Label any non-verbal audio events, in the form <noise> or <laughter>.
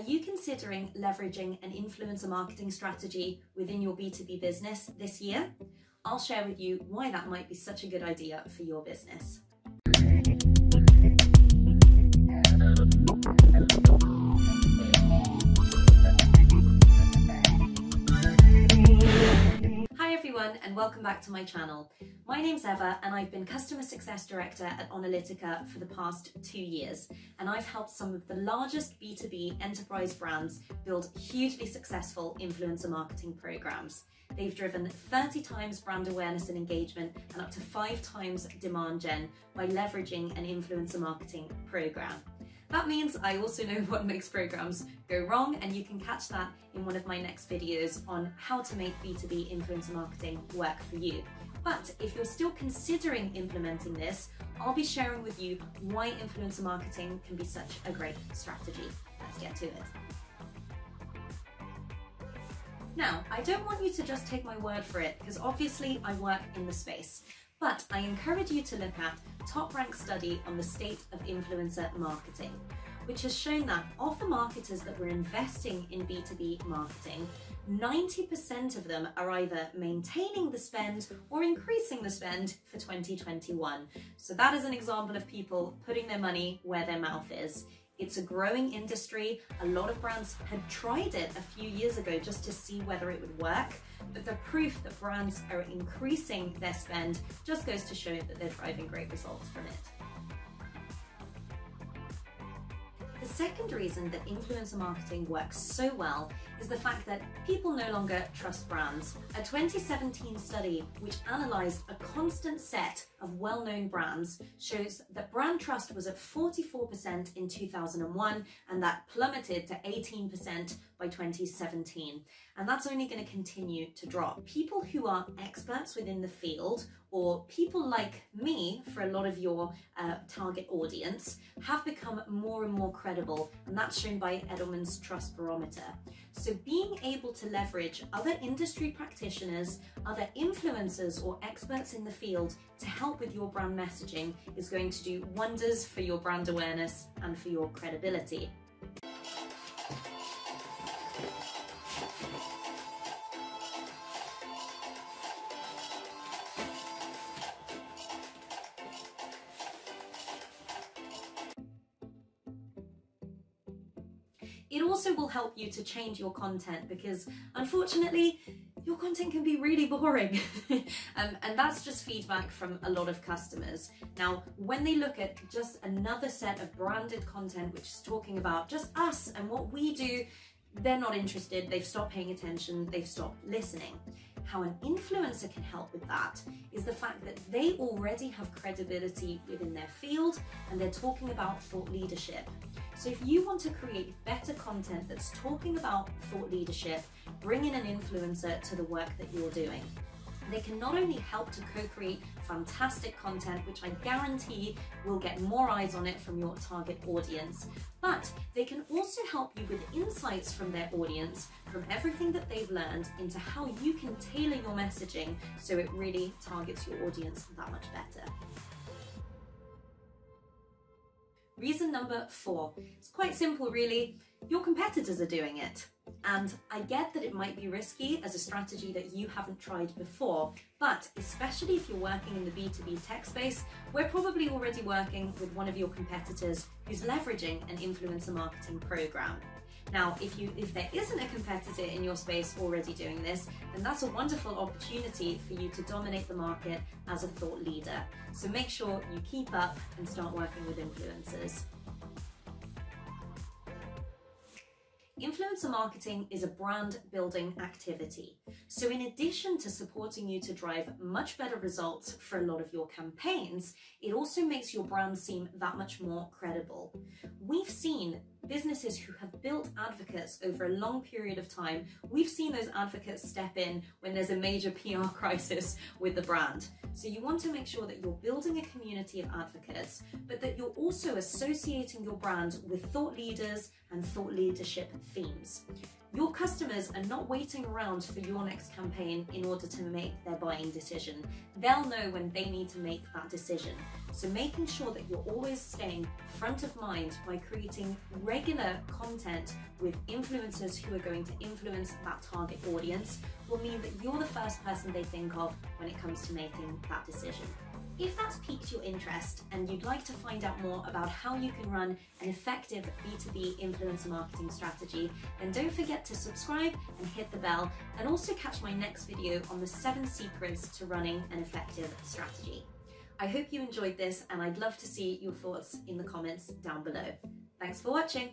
Are you considering leveraging an influencer marketing strategy within your B2B business this year? I'll share with you why that might be such a good idea for your business. Everyone and welcome back to my channel. My name's Eva and I've been Customer Success Director at Onalytica for the past two years and I've helped some of the largest B2B enterprise brands build hugely successful influencer marketing programs. They've driven 30 times brand awareness and engagement and up to five times demand gen by leveraging an influencer marketing program. That means I also know what makes programs go wrong and you can catch that in one of my next videos on how to make B2B influencer marketing work for you. But if you're still considering implementing this, I'll be sharing with you why influencer marketing can be such a great strategy. Let's get to it. Now, I don't want you to just take my word for it because obviously I work in the space but I encourage you to look at TopRank study on the state of influencer marketing, which has shown that of the marketers that were investing in B2B marketing, 90% of them are either maintaining the spend or increasing the spend for 2021. So that is an example of people putting their money where their mouth is. It's a growing industry. A lot of brands had tried it a few years ago just to see whether it would work, but the proof that brands are increasing their spend just goes to show that they're driving great results from it. Second reason that influencer marketing works so well is the fact that people no longer trust brands. A 2017 study which analysed a constant set of well-known brands shows that brand trust was at 44% in 2001 and that plummeted to 18% by 2017. And that's only going to continue to drop. People who are experts within the field or people like me for a lot of your uh, target audience have become more and more credible and that's shown by Edelman's Trust Barometer. So being able to leverage other industry practitioners, other influencers or experts in the field to help with your brand messaging is going to do wonders for your brand awareness and for your credibility. It also will help you to change your content because unfortunately, your content can be really boring. <laughs> um, and that's just feedback from a lot of customers. Now, when they look at just another set of branded content, which is talking about just us and what we do, they're not interested, they've stopped paying attention, they've stopped listening. How an influencer can help with that is the fact that they already have credibility within their field and they're talking about thought leadership. So if you want to create better content that's talking about thought leadership, bring in an influencer to the work that you're doing. They can not only help to co-create fantastic content, which I guarantee will get more eyes on it from your target audience, but they can also help you with insights from their audience, from everything that they've learned into how you can tailor your messaging so it really targets your audience that much better. Reason number four. It's quite simple really. Your competitors are doing it. And I get that it might be risky as a strategy that you haven't tried before, but especially if you're working in the B2B tech space, we're probably already working with one of your competitors who's leveraging an influencer marketing program. Now, if you if there isn't a competitor in your space already doing this, then that's a wonderful opportunity for you to dominate the market as a thought leader. So make sure you keep up and start working with influencers. Influencer marketing is a brand building activity. So in addition to supporting you to drive much better results for a lot of your campaigns, it also makes your brand seem that much more credible. We've seen businesses who have built advocates over a long period of time, we've seen those advocates step in when there's a major <laughs> PR crisis with the brand. So you want to make sure that you're building a community of advocates, but that you're also associating your brand with thought leaders and thought leadership themes. Your customers are not waiting around for your next campaign in order to make their buying decision. They'll know when they need to make that decision. So making sure that you're always staying front of mind by creating regular content with influencers who are going to influence that target audience will mean that you're the first person they think of when it comes to making that decision. If that's piqued your interest and you'd like to find out more about how you can run an effective B2B influencer marketing strategy, then don't forget to subscribe and hit the bell and also catch my next video on the seven secrets to running an effective strategy. I hope you enjoyed this and I'd love to see your thoughts in the comments down below. Thanks for watching.